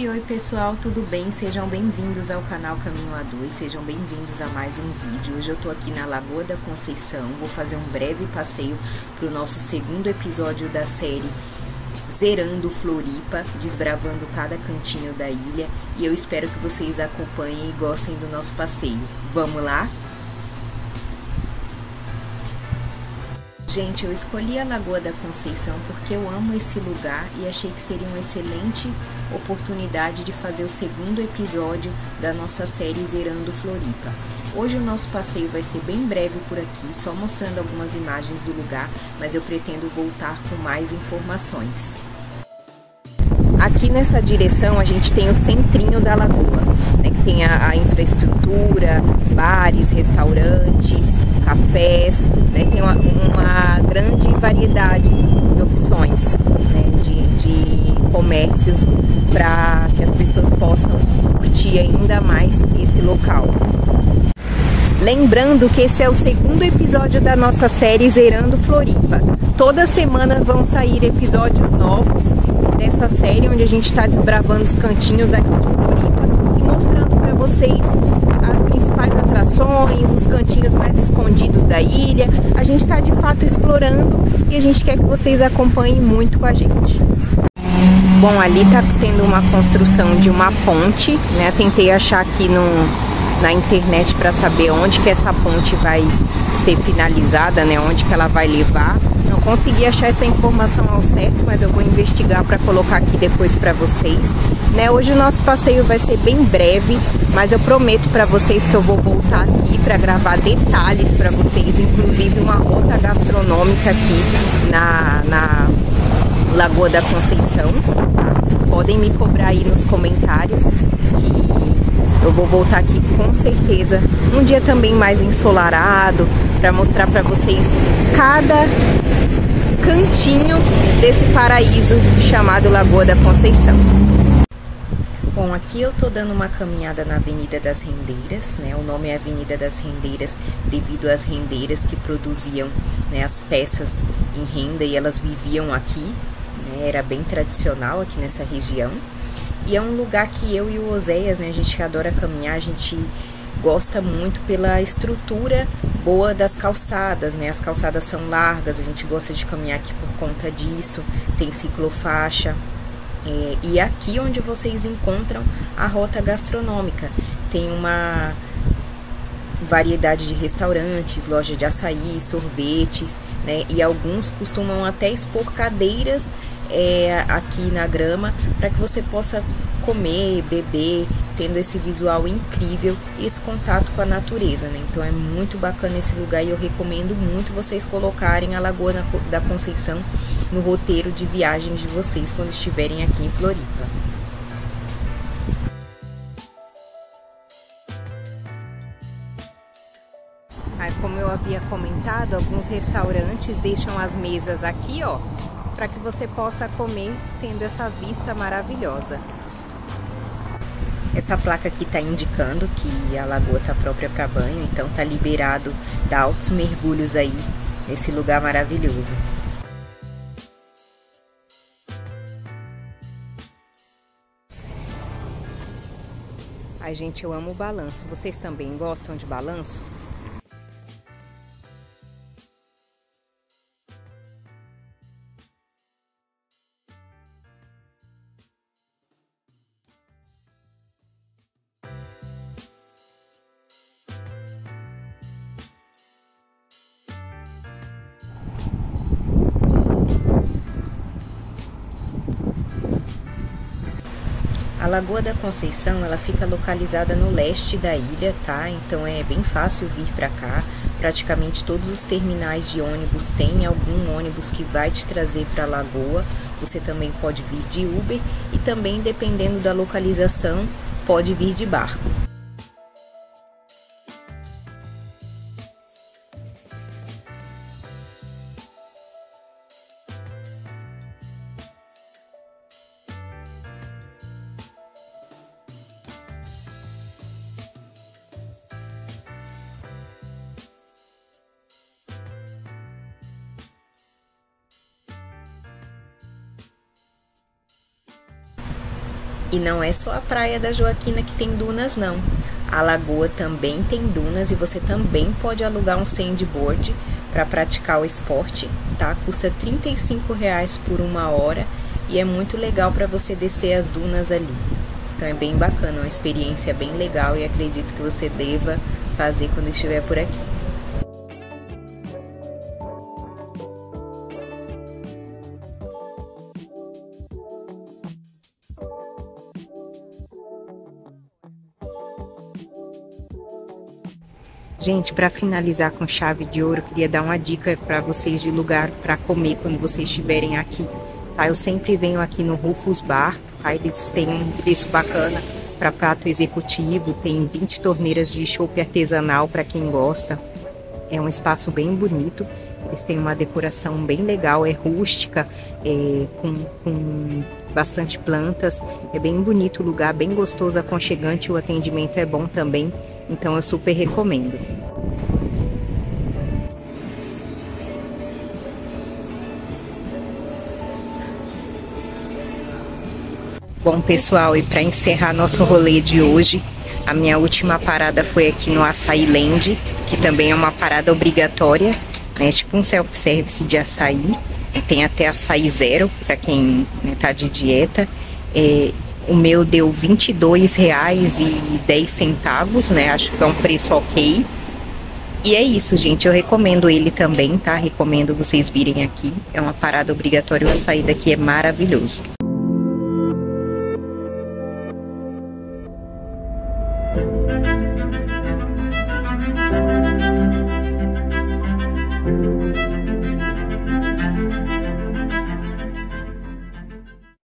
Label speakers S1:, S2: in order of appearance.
S1: Oi, oi pessoal, tudo bem? Sejam bem-vindos ao canal Caminho A2, sejam bem-vindos a mais um vídeo. Hoje eu tô aqui na Lagoa da Conceição, vou fazer um breve passeio para o nosso segundo episódio da série Zerando Floripa, desbravando cada cantinho da ilha e eu espero que vocês acompanhem e gostem do nosso passeio. Vamos lá? Gente, eu escolhi a Lagoa da Conceição porque eu amo esse lugar e achei que seria uma excelente oportunidade de fazer o segundo episódio da nossa série Zerando Floripa. Hoje o nosso passeio vai ser bem breve por aqui, só mostrando algumas imagens do lugar, mas eu pretendo voltar com mais informações. Aqui nessa direção a gente tem o centrinho da lagoa, né, que tem a, a infraestrutura, bares, restaurantes, cafés, né, tem uma, uma, grande variedade de opções né, de, de comércios para que as pessoas possam curtir ainda mais esse local. Lembrando que esse é o segundo episódio da nossa série Zerando Floripa. Toda semana vão sair episódios novos dessa série onde a gente está desbravando os cantinhos aqui de Floripa e mostrando para vocês atrações, os cantinhos mais escondidos da ilha. A gente está de fato explorando e a gente quer que vocês acompanhem muito com a gente. Bom, ali tá tendo uma construção de uma ponte, né? Tentei achar aqui no, na internet para saber onde que essa ponte vai ser finalizada, né? Onde que ela vai levar. Consegui achar essa informação ao certo, mas eu vou investigar para colocar aqui depois para vocês. Né? Hoje o nosso passeio vai ser bem breve, mas eu prometo para vocês que eu vou voltar aqui para gravar detalhes para vocês, inclusive uma rota gastronômica aqui na, na Lagoa da Conceição. Podem me cobrar aí nos comentários que eu vou voltar aqui com certeza um dia também mais ensolarado para mostrar para vocês cada cantinho desse paraíso chamado Lagoa da Conceição. Bom, aqui eu tô dando uma caminhada na Avenida das Rendeiras, né? O nome é Avenida das Rendeiras devido às rendeiras que produziam né, as peças em renda e elas viviam aqui, Era bem tradicional aqui nessa região. E é um lugar que eu e o Oséias, né, a gente que adora caminhar, a gente gosta muito pela estrutura boa das calçadas, né? As calçadas são largas, a gente gosta de caminhar aqui por conta disso. Tem ciclofaixa. É, e aqui onde vocês encontram a rota gastronômica, tem uma variedade de restaurantes, loja de açaí, sorvetes, né? E alguns costumam até expor cadeiras é, aqui na grama para que você possa comer, beber, tendo esse visual incrível e esse contato com a natureza, né? Então é muito bacana esse lugar e eu recomendo muito vocês colocarem a Lagoa da Conceição no roteiro de viagens de vocês quando estiverem aqui em Floripa. Como eu havia comentado, alguns restaurantes deixam as mesas aqui, ó, para que você possa comer tendo essa vista maravilhosa. Essa placa aqui está indicando que a lagoa está própria para banho, então está liberado dar altos mergulhos aí nesse lugar maravilhoso. Ai, gente, eu amo o balanço. Vocês também gostam de balanço? A Lagoa da Conceição, ela fica localizada no leste da ilha, tá? Então é bem fácil vir para cá. Praticamente todos os terminais de ônibus têm algum ônibus que vai te trazer para a lagoa. Você também pode vir de Uber e também dependendo da localização, pode vir de barco. E não é só a praia da Joaquina que tem dunas, não. A lagoa também tem dunas e você também pode alugar um sandboard para praticar o esporte, tá? Custa R$ reais por uma hora e é muito legal para você descer as dunas ali. Então é bem bacana, uma experiência bem legal e acredito que você deva fazer quando estiver por aqui. Gente, para finalizar com chave de ouro, queria dar uma dica para vocês de lugar para comer quando vocês estiverem aqui. Tá? Eu sempre venho aqui no Rufus Bar, tá? eles têm um preço bacana para prato executivo, tem 20 torneiras de chopp artesanal para quem gosta. É um espaço bem bonito, eles têm uma decoração bem legal, é rústica, é, com, com bastante plantas, é bem bonito o lugar, bem gostoso, aconchegante, o atendimento é bom também. Então eu super recomendo. Bom, pessoal, e para encerrar nosso rolê de hoje, a minha última parada foi aqui no Açaí Land, que também é uma parada obrigatória, né? Tipo um self-service de açaí. Tem até açaí zero para quem né, tá de dieta. É, o meu deu R$ 22,10, né? Acho que é um preço ok. E é isso, gente. Eu recomendo ele também, tá? Recomendo vocês virem aqui. É uma parada obrigatória. A saída aqui é maravilhoso.